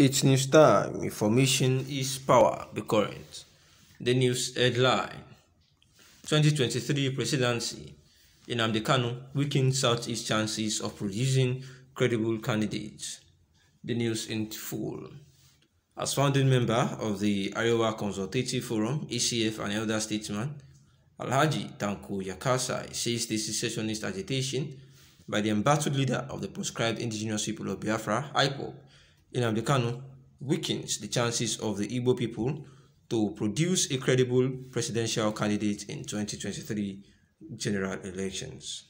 It's news time. Information is power. Be current. The news headline 2023 presidency. Nnamdi Kanu weakened Southeast chances of producing credible candidates. The news in full. As founding member of the Arewa Consultative Forum, ECF and elder statesman, Alhaji Tanko Yakasai says the secessionist agitation by the embattled leader of the proscribed indigenous people of Biafra, IPOB, Nnamdi Kanu, weakens the chances of the Igbo people to produce a credible presidential candidate in 2023 general elections.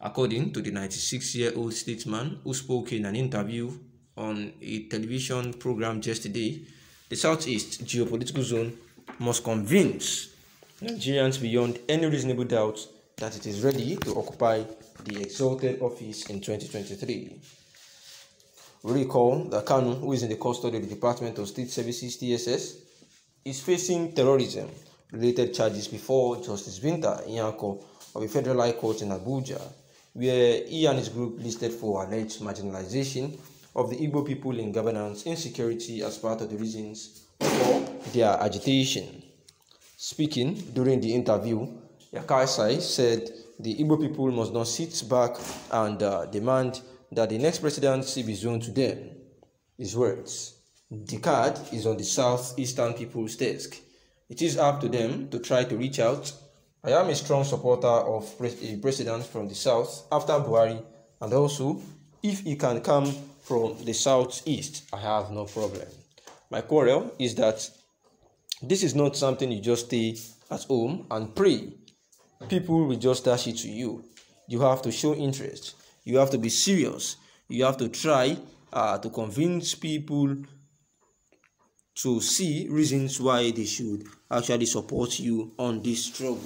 According to the 96-year-old statesman who spoke in an interview on a television program yesterday, the Southeast geopolitical zone must convince Nigerians beyond any reasonable doubt that it is ready to occupy the exalted office in 2023. Recall that Kanu, who is in the custody of the Department of State Services DSS, is facing terrorism related charges before Justice Binta Nyako of the Federal High Court in Abuja, where he and his group listed for alleged marginalization of the Igbo people in governance insecurity as part of the reasons for their agitation. Speaking during the interview, Yakasai said the Igbo people must not sit back and uh, demand that the next presidency be zoned to them. His words The card is on the southeastern people's desk. It is up to them to try to reach out. I am a strong supporter of a president from the south after Buhari, and also if he can come from the southeast, I have no problem. My quarrel is that this is not something you just stay at home and pray. People will just dash it to you. You have to show interest. You have to be serious. You have to try uh, to convince people to see reasons why they should actually support you on this struggle.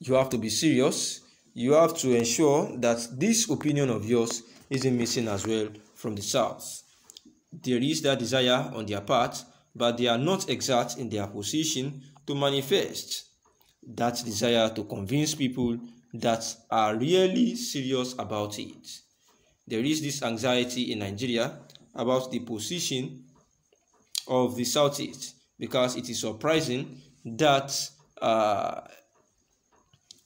You have to be serious. You have to ensure that this opinion of yours isn't missing as well from the South. There is that desire on their part, but they are not exact in their position to manifest that desire to convince people that are really serious about it. There is this anxiety in Nigeria about the position of the Southeast because it is surprising that uh,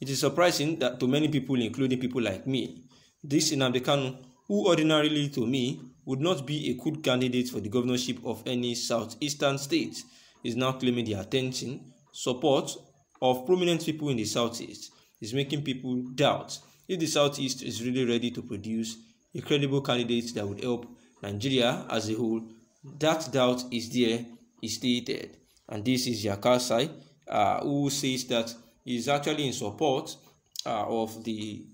it is surprising that to many people, including people like me, this Nnamdi Kanu, who ordinarily to me would not be a good candidate for the governorship of any southeastern state, is now claiming the attention, support of prominent people in the southeast is making people doubt if the Southeast is really ready to produce a credible candidate that would help Nigeria as a whole. That doubt is there, is stated. And this is Yakasai, uh, who says that he is actually in support uh, of the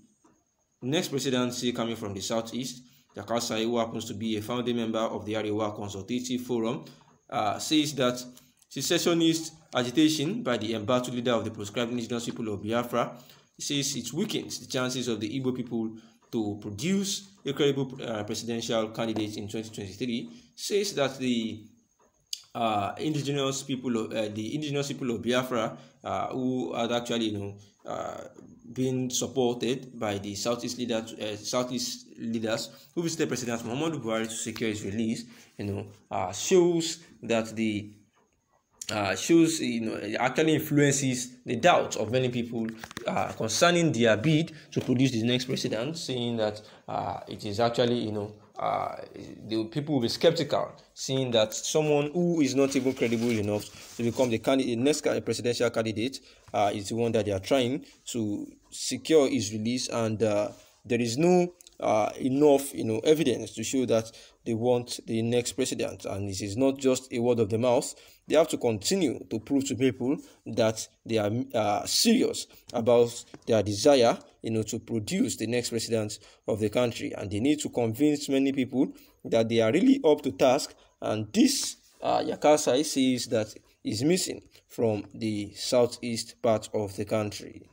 next presidency coming from the Southeast. Yakasai, who happens to be a founding member of the Arewa Consultative Forum, uh, says that secessionist agitation by the embattled leader of the proscribed indigenous people of Biafra says it weakens the chances of the Igbo people to produce a credible uh, presidential candidate in 2023. Says that the uh, indigenous people of uh, the indigenous people of Biafra uh, who had actually you know uh, been supported by the Southeast leaders uh, Southeast leaders who visited President Muhammadu Buhari to secure his release you know uh, shows that the uh, shows you know actually influences the doubt of many people uh, concerning their bid to produce the next president, saying that uh, it is actually you know uh, the people will be skeptical, seeing that someone who is not even credible enough to become the next presidential candidate uh, is the one that they are trying to secure his release, and uh, there is no uh, enough you know evidence to show that they want the next president. And this is not just a word of the mouth. They have to continue to prove to people that they are uh, serious about their desire you know to produce the next president of the country. And they need to convince many people that they are really up to task. And this uh, yakasai says that is missing from the southeast part of the country.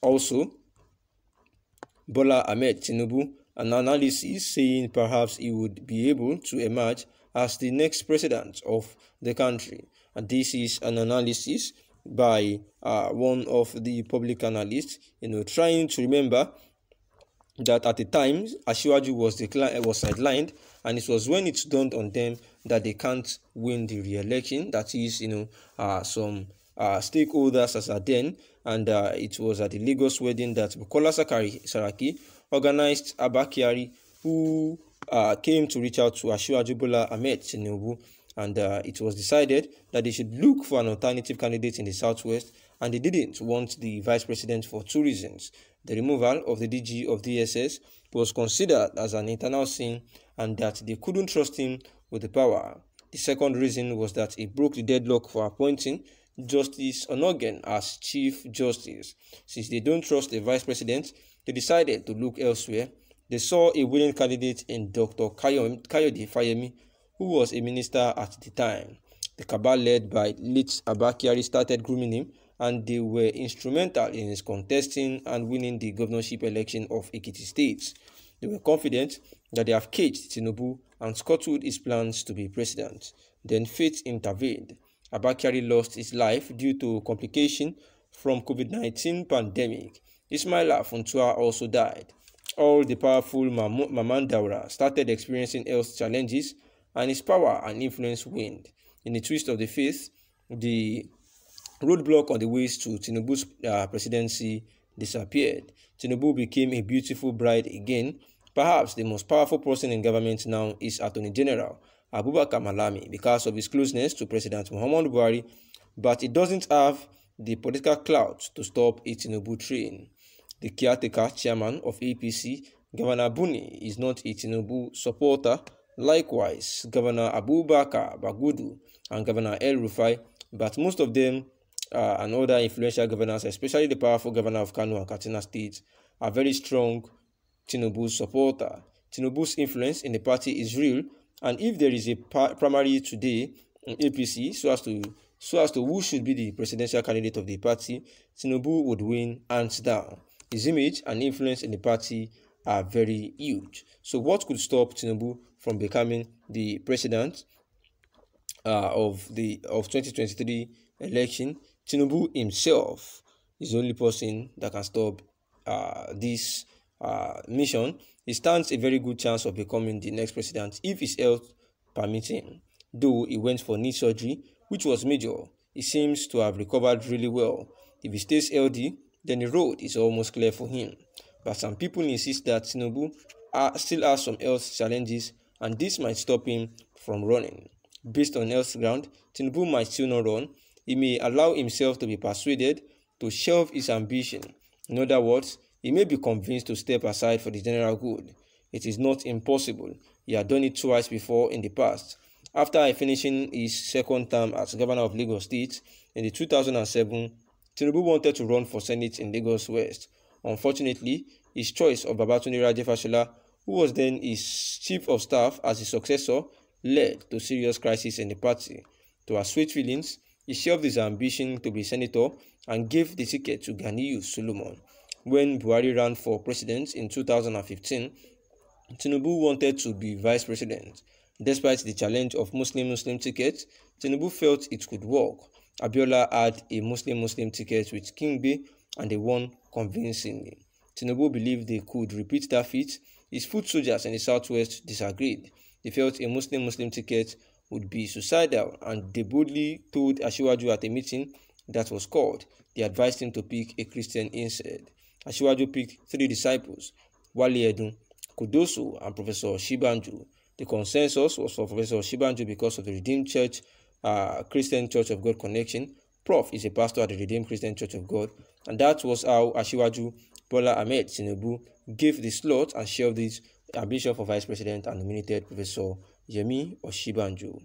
Also Bola Ahmed Tinubu, an analysis saying perhaps he would be able to emerge as the next president of the country. And this is an analysis by uh, one of the public analysts, you know, trying to remember that at the time Ashiwaju was declined was sidelined, and it was when it dawned on them that they can't win the re-election. That is, you know, uh, some uh, stakeholders as at then, and uh, it was at the Lagos wedding that Bukola Sakari Saraki organized Abba Kyari, who uh, came to reach out to Ashiwaju Bola Ahmed Tinubu, and uh, it was decided that they should look for an alternative candidate in the southwest, and they didn't want the vice president for two reasons. The removal of the DG of DSS was considered as an internal sin, and that they couldn't trust him with the power. The second reason was that he broke the deadlock for appointing Justice Onnoghen as Chief Justice. Since they don't trust the Vice President, they decided to look elsewhere. They saw a willing candidate in Dr. Kayode Fayemi, who was a minister at the time. The cabal led by late Abba Kyari started grooming him, and they were instrumental in his contesting and winning the governorship election of Ekiti State. They were confident that they have caged Tinubu and scuttled his plans to be president. Then fate intervened. Abba Kyari lost his life due to complication from COVID-19 pandemic. Ismaila Funtua also died. All the powerful Mamman Daura started experiencing health challenges and his power and influence waned. In the twist of the fate, the roadblock on the ways to Tinubu's uh, presidency disappeared. Tinubu became a beautiful bride again. Perhaps the most powerful person in government now is Attorney General Abubakar Malami because of his closeness to President Muhammadu Buhari, but it doesn't have the political clout to stop a Tinubu train. The caretaker chairman of APC, Governor Buni, is not a Tinubu supporter. Likewise, Governor Abubakar Bagudu and Governor El Rufai, but most of them uh, and other influential governors, especially the powerful governor of Kano and Katsina states, are very strong Tinubu supporter. Tinubu's influence in the party is real and if there is a primary today in APC, so as to so as to who should be the presidential candidate of the party, Tinubu would win hands down. His image and influence in the party are very huge. So, what could stop Tinubu from becoming the president uh, of the of 2023 election? Tinubu himself is the only person that can stop uh, this uh, mission, he stands a very good chance of becoming the next president if his health permits him. Though he went for knee surgery, which was major, he seems to have recovered really well. If he stays healthy, then the road is almost clear for him. But some people insist that Tinubu still has some health challenges and this might stop him from running. Based on health ground, Tinubu might still not run. He may allow himself to be persuaded to shelve his ambition. In other words, he may be convinced to step aside for the general good. It is not impossible. He had done it twice before in the past. After finishing his second term as governor of Lagos State in the 2007, Tinubu wanted to run for Senate in Lagos West. Unfortunately, his choice of Babatunde Raji Fashola, who was then his chief of staff as his successor, led to serious crisis in the party. To assuage feelings, he shelved his ambition to be senator and gave the ticket to Ganiyu Solomon. When Buhari ran for president in 2015, Tinubu wanted to be vice president. Despite the challenge of Muslim-Muslim tickets, Tinubu felt it could work. Abiola had a Muslim-Muslim ticket with Kingibe and they won convincingly. Tinubu believed they could repeat that feat. His foot soldiers in the southwest disagreed. They felt a Muslim-Muslim ticket would be suicidal and they boldly told Ashiwaju at a meeting that was called. They advised him to pick a Christian instead. Ashiwaju picked three disciples, Wale Edun, Kudoso, and Professor Osinbajo. The consensus was for Professor Osinbajo because of the Redeemed Church, uh, Christian Church of God connection. Prof is a pastor at the Redeemed Christian Church of God, and that was how Ashiwaju Bola Ahmed Tinubu gave the slot and shelved his ambition for vice president and nominated Professor Yemi Osinbajo.